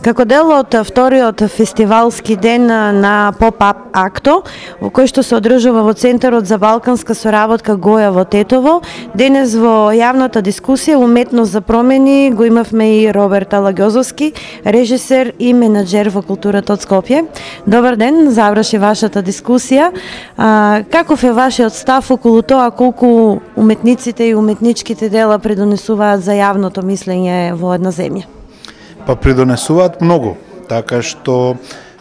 Како дел од вториот фестивалски ден на Поп-ап Акто, во кој што се одржува во Центарот за балканска соработка Гоја во Тетово, денес во јавната дискусија Уметност за промени го имавме и Роберт Алагозовски, режисер и менеджер во културата од Скопје. Добар ден, заврши вашата дискусија. А, каков е вашиот став околу тоа колку уметниците и уметничките дела предонесуваат за јавното мислење во една земја? Па придонесуваат многу. Така што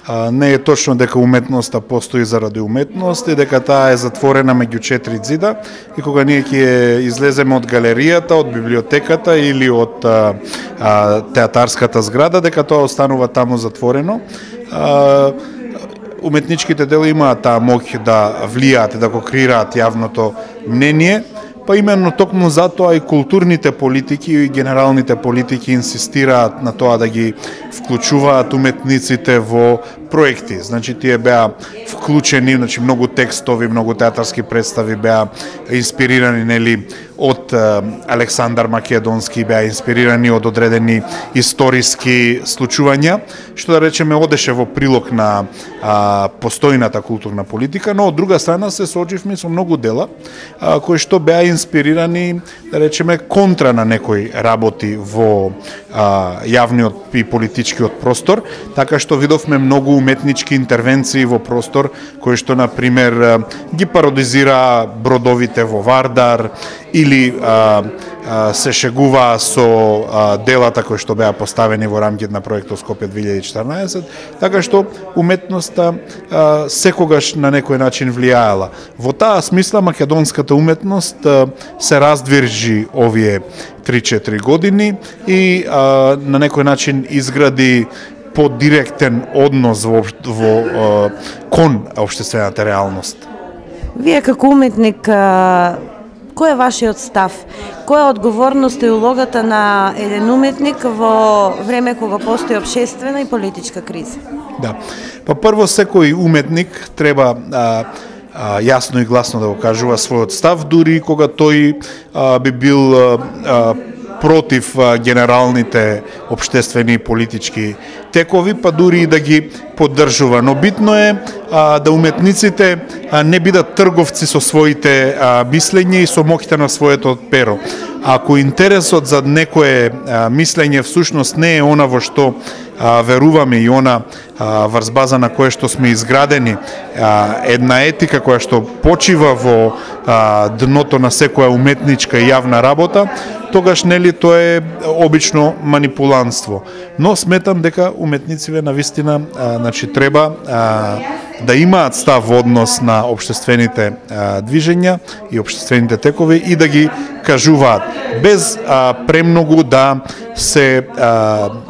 а, не е точно дека уметноста постои заради уметност и дека таа е затворена меѓу четири зида и кога ние ќе излеземе од галеријата, од библиотеката или од а, а, театарската зграда, дека тоа останува таму затворено. А, уметничките дела имаат таа моќ да влијаат и да го креираат јавното мнение, Па именно токму затоа и културните политики и генералните политики инсистираат на тоа да ги вклучуваат уметниците во проекти. Значи тие беа вклучени, значи многу текстови, многу театарски представи беа инспирирани нели од Александар Македонски, беа инспирирани од одредени историски случувања, што да речеме одеше во прилог на а, постојната културна политика, но од друга страна се соочивме со многу дела а, кои што беа инспирирани, да речеме, контра на некои работи во а, јавниот и политичкиот простор, така што видовме многу уметнички интервенции во простор кои што на пример ги пародизира бродовите во Вардар или а, а, се шегува со делата кои што беа поставени во рамките на проектот Скопје 2014, така што уметноста секогаш на некој начин влијаела. Во таа смисла македонската уметност се раздвиржи овие 3-4 години и на некој начин изгради подиректен однос во, во кон обштествената реалност. Вие како уметник кој е вашиот став? Која е одговорност и улогата на еден уметник во време кога постои обшествена и политичка криза? Да. Па прво секој уметник треба а, а, јасно и гласно да го кажува својот став, дури кога тој а, би бил а, против генералните обштествени и политички текови, па дури и да ги поддржува. Но битно е а, да уметниците а, не бидат трговци со своите а, мислења и со моќта на своето перо. Ако интересот за некое а, мислење всушност не е она во што а, веруваме и она а, врз база на кое што сме изградени, а, една етика која што почива во а, дното на секоја уметничка и јавна работа, тогаш нели тоа е обично манипуланство. Но сметам дека уметниците на вистина а, значи треба а, да имаат став во однос на обштествените а, движења и обштествените текови и да ги кажуваат без а, премногу да се а,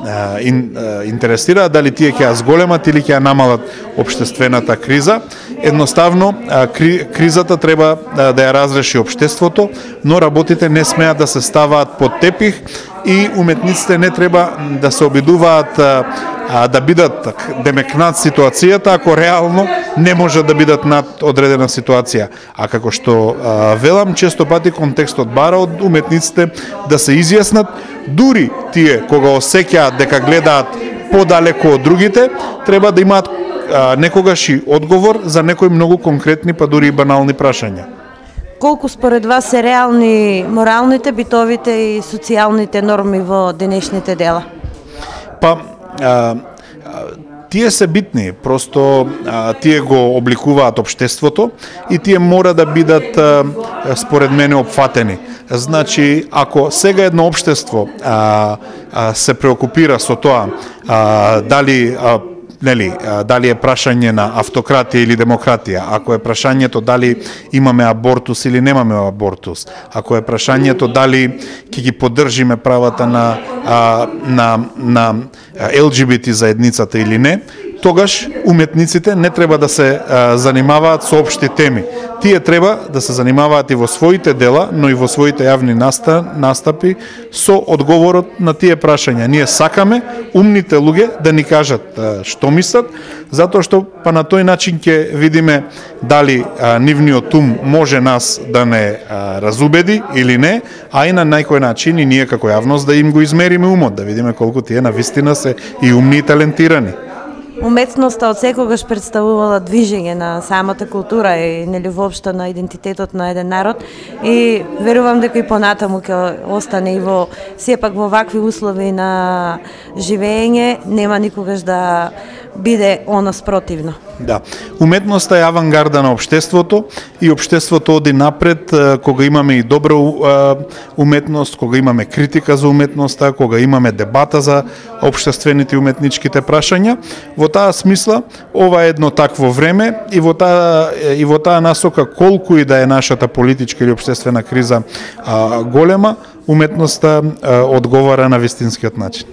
а, ин, а, интересира дали тие ќе ја зголемат или ќе ја намалат обштествената криза. Едноставно а, кри, кризата треба а, да ја разреши обштеството, но работите не смеат да се ставаат под тепих и уметниците не треба да се обидуваат а, а, да бидат демек над ситуацијата ако реално не може да бидат над одредена ситуација. А како што а, велам често пати контекстот бара од уметниците да се изјаснат дури тие кога осеќаат дека гледаат подалеку од другите, треба да имаат а, некогаш и одговор за некои многу конкретни па дури и банални прашања. Колку според вас се реални моралните, битовите и социјалните норми во денешните дела? Па, а, тие се битни, просто а, тие го обликуваат обштеството и тие мора да бидат а, според мене опфатени. Значи, ако сега едно обштество а, а, се преокупира со тоа а, дали а, нели, дали е прашање на автократија или демократија, ако е прашањето дали имаме абортус или немаме абортус, ако е прашањето дали ќе ги поддржиме правата на, на, на ЛГБТ заедницата или не, тогаш уметниците не треба да се а, занимаваат со општи теми. Тие треба да се занимаваат и во своите дела, но и во своите јавни наста, настапи со одговорот на тие прашања. Ние сакаме умните луѓе да ни кажат а, што мислат, затоа што па на тој начин ќе видиме дали а, нивниот ум може нас да не а, разубеди или не, а и на најкој начин и ние како јавност да им го измериме умот, да видиме колку тие на вистина се и умни и талентирани. Уметноста од секогаш представувала движење на самата култура и нели воопшто на идентитетот на еден народ. И верувам дека и понатаму ќе остане и во сепак во вакви услови на живење. Нема никогаш да биде оно спротивно. Да. Уметноста е авангарда на обштеството и обштеството оди напред кога имаме и добра уметност, кога имаме критика за уметноста, кога имаме дебата за обштествените и уметничките прашања. Во таа смисла, ова е едно такво време и во таа и во таа насока колку и да е нашата политичка или обштествена криза голема, уметноста одговара на вистинскиот начин.